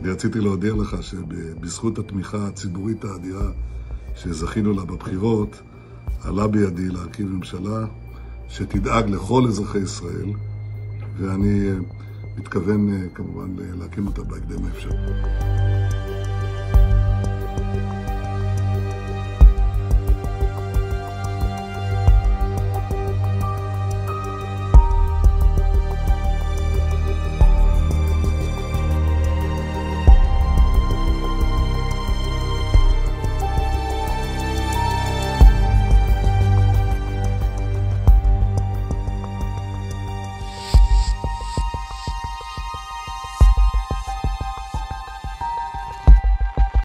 אני רציתי להודיע לך שבזכות התמיכה הציבורית האדירה שזכינו לה בבחירות, עלה בידי להרכיב ממשלה שתדאג לכל אזרחי ישראל, ואני מתכוון אה, כמובן אה, להקים אותה בהקדם האפשרי.